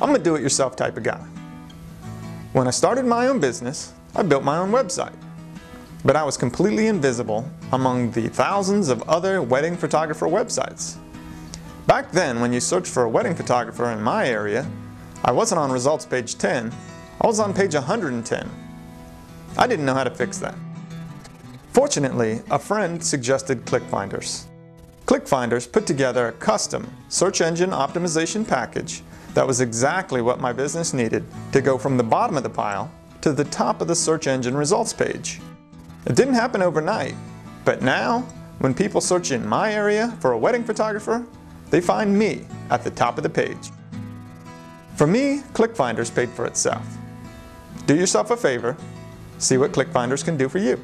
I'm a do-it-yourself type of guy. When I started my own business, I built my own website. But I was completely invisible among the thousands of other wedding photographer websites. Back then, when you searched for a wedding photographer in my area, I wasn't on results page 10, I was on page 110. I didn't know how to fix that. Fortunately, a friend suggested ClickFinders. ClickFinders put together a custom search engine optimization package that was exactly what my business needed to go from the bottom of the pile to the top of the search engine results page. It didn't happen overnight, but now, when people search in my area for a wedding photographer, they find me at the top of the page. For me, ClickFinders paid for itself. Do yourself a favor, see what ClickFinders can do for you.